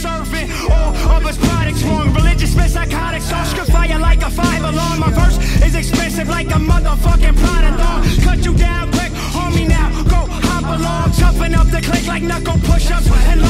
servant. All of us products wrong, religious and psychotics. All script fire like a five alarm. My verse is expensive like a motherfucking product alarm. Cut you down quick, homie now. Go hop along, toughen up the click like knuckle push-ups and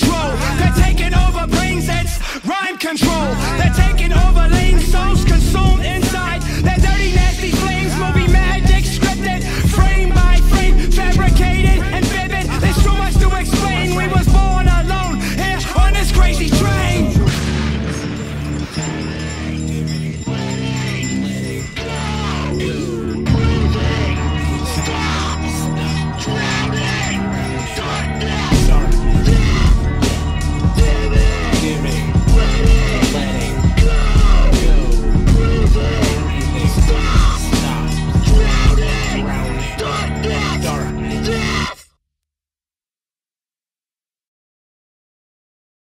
control. They're taking over brains, that's rhyme control. They're taking